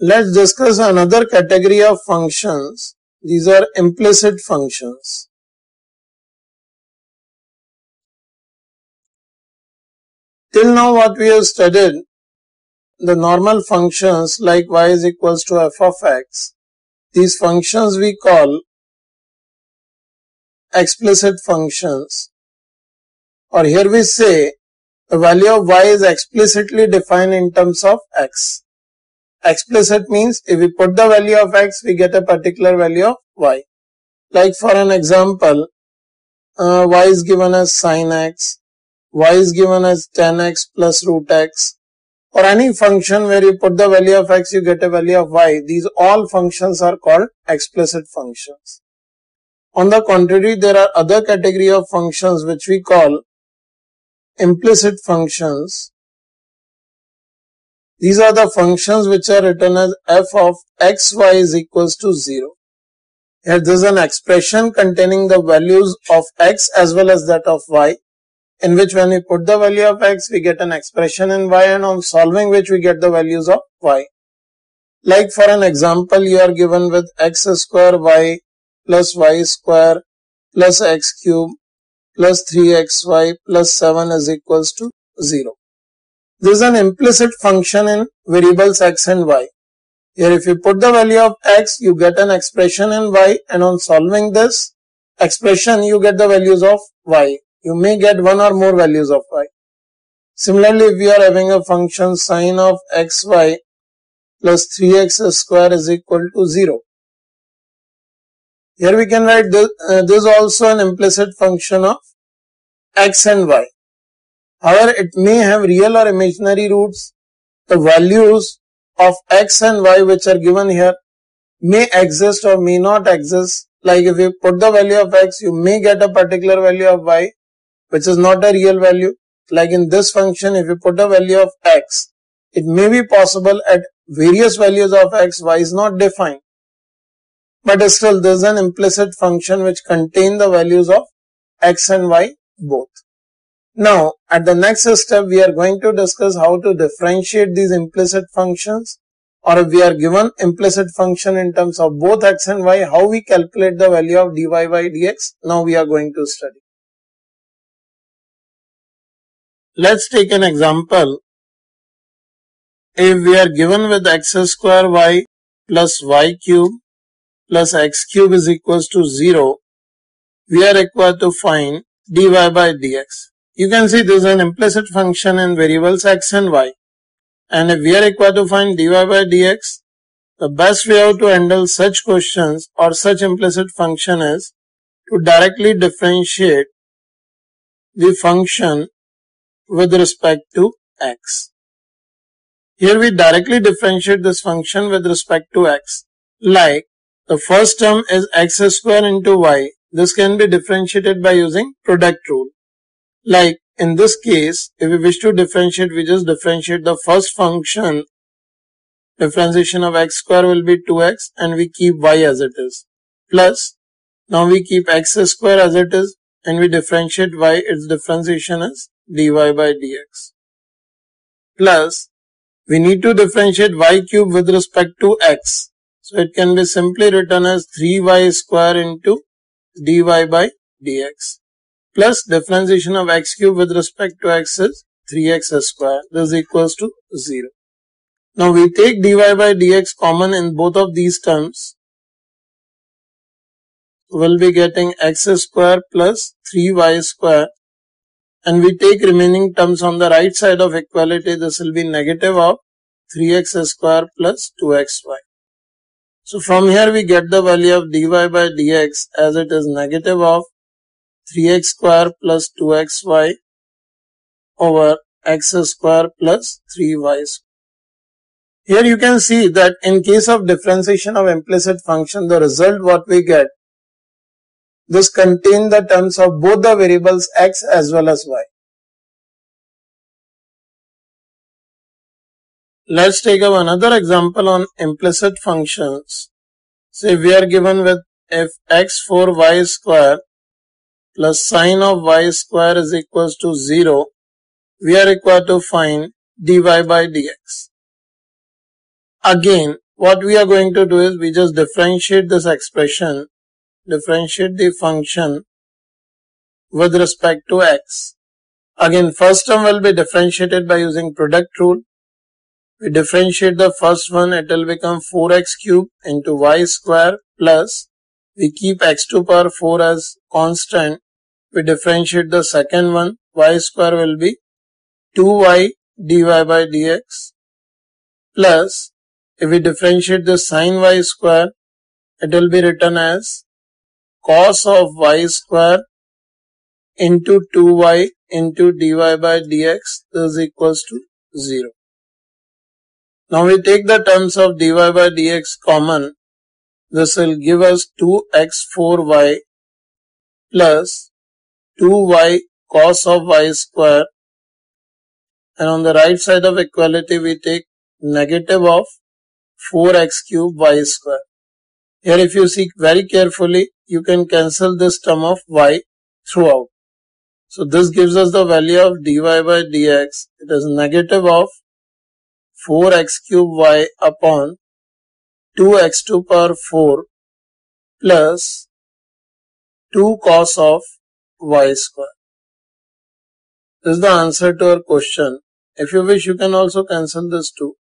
Let's discuss another category of functions. These are implicit functions. Till now what we have studied, the normal functions like y is equals to f of x. These functions we call explicit functions. Or here we say the value of y is explicitly defined in terms of x. Explicit means if we put the value of x, we get a particular value of y. Like for an example, uh, y is given as sine x, y is given as tan x plus root x, or any function where you put the value of x, you get a value of y. These all functions are called explicit functions. On the contrary, there are other category of functions which we call implicit functions these are the functions which are written as f of xy is equals to 0. Here there is an expression containing the values of x as well as that of y in which when we put the value of x we get an expression in y and on solving which we get the values of y. Like for an example you are given with x square y plus y square plus x cube plus 3xy plus 7 is equals to 0. This is an implicit function in variables x and y. Here if you put the value of x, you get an expression in y and on solving this expression, you get the values of y. You may get one or more values of y. Similarly, if we are having a function sine of xy plus 3x square is equal to 0. Here we can write this, uh, this is also an implicit function of x and y. However, it may have real or imaginary roots. The values of x and y which are given here may exist or may not exist. Like if you put the value of x, you may get a particular value of y which is not a real value. Like in this function, if you put a value of x, it may be possible at various values of x, y is not defined. But still, there is an implicit function which contain the values of x and y both. Now, at the next step, we are going to discuss how to differentiate these implicit functions or if we are given implicit function in terms of both x and y, how we calculate the value of dy by dx. Now we are going to study. Let's take an example. If we are given with x square y plus y cube plus x cube is equals to 0, we are required to find dy by dx. You can see this is an implicit function in variables x and y. And if we are required to find dy by dx, the best way out to handle such questions or such implicit function is to directly differentiate the function with respect to x. Here we directly differentiate this function with respect to x. Like the first term is x square into y. This can be differentiated by using product rule. Like in this case, if we wish to differentiate, we just differentiate the first function. Differentiation of x square will be 2x and we keep y as it is. Plus, now we keep x square as it is and we differentiate y, its differentiation is dy by dx. Plus, we need to differentiate y cube with respect to x. So it can be simply written as 3y square into dy by dx plus differentiation of x cube with respect to x is 3x square. This equals to 0. Now we take dy by dx common in both of these terms. We'll be getting x square plus 3y square and we take remaining terms on the right side of equality. This will be negative of 3x square plus 2xy. So from here we get the value of dy by dx as it is negative of 3x square plus 2xy over x square plus 3y square. Here you can see that in case of differentiation of implicit function, the result what we get, this contain the terms of both the variables x as well as y. Let's take up another example on implicit functions. Say we are given with if x four y square plus sine of y square is equals to 0, we are required to find dy by dx. Again, what we are going to do is we just differentiate this expression, differentiate the function with respect to x. Again, first term will be differentiated by using product rule. We differentiate the first one, it will become 4x cube into y square plus we keep x to power 4 as constant. We differentiate the second one, y square will be 2y dy by dx plus if we differentiate the sine y square, it will be written as cos of y square into 2y into dy by dx is equals to 0. Now we take the terms of dy by dx common. This will give us 2x4y plus 2y cos of y square and on the right side of equality we take negative of 4x cube y square. Here if you see very carefully you can cancel this term of y throughout. So this gives us the value of dy by dx. It is negative of 4x cube y upon 2x to power 4 plus 2 cos of y square. This is the answer to our question. If you wish, you can also cancel this too.